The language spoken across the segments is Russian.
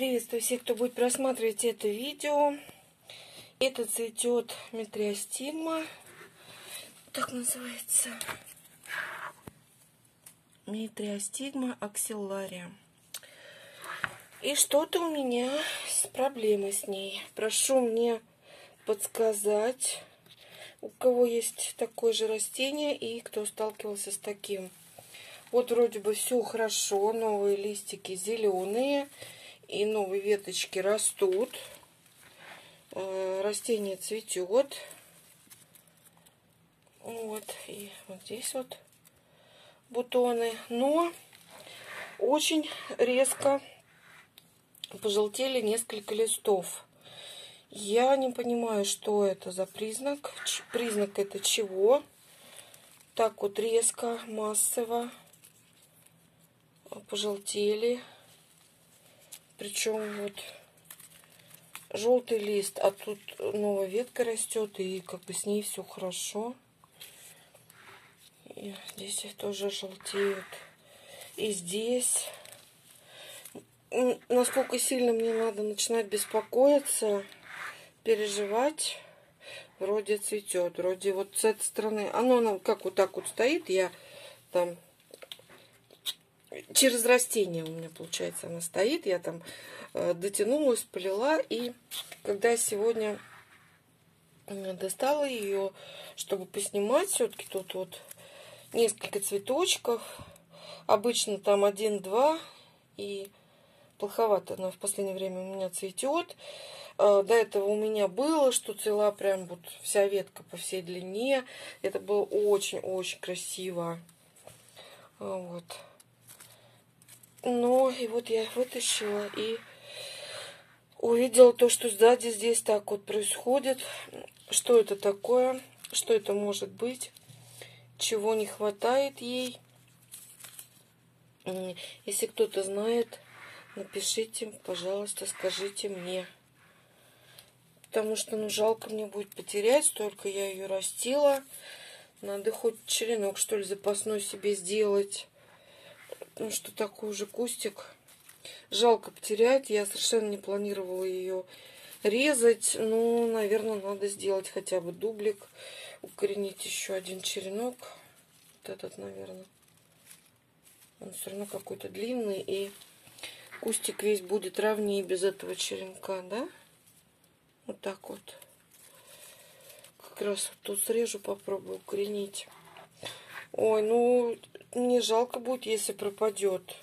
Приветствую всех, кто будет просматривать это видео. Это цветет метриостигма. Так называется. Метриостигма аксиллария. И что-то у меня с проблемой с ней. Прошу мне подсказать, у кого есть такое же растение и кто сталкивался с таким. Вот вроде бы все хорошо, новые листики зеленые и новые веточки растут. Э, растение цветет. Вот, и вот здесь вот бутоны. Но очень резко пожелтели несколько листов. Я не понимаю, что это за признак. Признак это чего? Так вот резко, массово пожелтели. Причем вот желтый лист, а тут новая ветка растет, и как бы с ней все хорошо. И здесь тоже желтеют. И здесь. Насколько сильно мне надо начинать беспокоиться, переживать. Вроде цветет, вроде вот с этой стороны. Оно нам как вот так вот стоит, я там через растение у меня, получается, она стоит. Я там э, дотянулась, полила. И когда сегодня э, достала ее, чтобы поснимать, все-таки тут вот несколько цветочков. Обычно там один-два. И плоховато она в последнее время у меня цветет. Э, до этого у меня было, что цвела прям вот вся ветка по всей длине. Это было очень-очень красиво. Вот. Ну, и вот я вытащила и увидела то, что сзади здесь так вот происходит. Что это такое? Что это может быть? Чего не хватает ей? Если кто-то знает, напишите, пожалуйста, скажите мне. Потому что, ну, жалко мне будет потерять, столько я ее растила. Надо хоть черенок, что ли, запасной себе сделать. Что такой уже кустик. Жалко потерять. Я совершенно не планировала ее резать. Ну, наверное, надо сделать хотя бы дублик. Укоренить еще один черенок. Вот этот, наверное. Он все равно какой-то длинный. И кустик весь будет ровнее без этого черенка, да? Вот так вот. Как раз вот тут срежу, попробую укоренить. Ой, ну, мне жалко будет, если пропадет.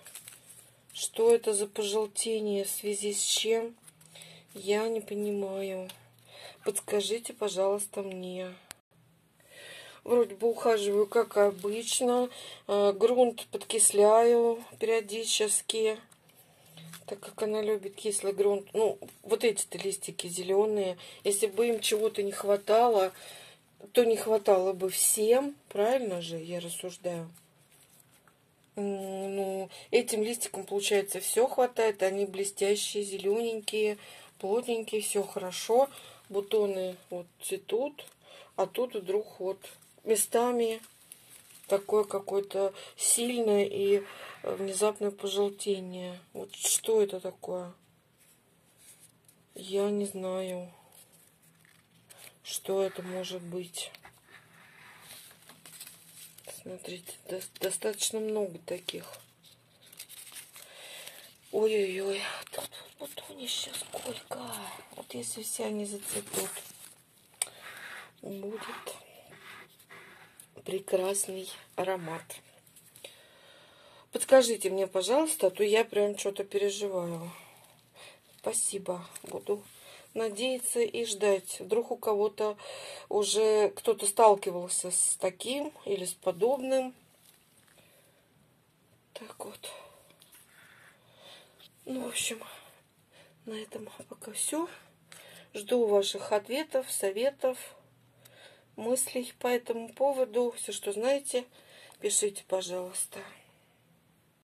Что это за пожелтение, в связи с чем? Я не понимаю. Подскажите, пожалуйста, мне. Вроде бы ухаживаю, как обычно. Э, грунт подкисляю периодически. Так как она любит кислый грунт. Ну, вот эти-то листики зеленые. Если бы им чего-то не хватало, то не хватало бы всем. Правильно же я рассуждаю? Ну, этим листикам, получается, все хватает. Они блестящие, зелененькие, плотненькие, все хорошо. Бутоны вот цветут, а тут вдруг вот местами такое какое-то сильное и внезапное пожелтение. Вот что это такое? Я не знаю, что это может быть. Смотрите, до достаточно много таких. Ой-ой-ой, тут бутонища сколько. Вот если все они зацветут, будет прекрасный аромат. Подскажите мне, пожалуйста, а то я прям что-то переживаю. Спасибо. Буду надеяться и ждать. Вдруг у кого-то уже кто-то сталкивался с таким или с подобным. Так вот. Ну, в общем, на этом пока все. Жду ваших ответов, советов, мыслей по этому поводу. Все, что знаете, пишите, пожалуйста.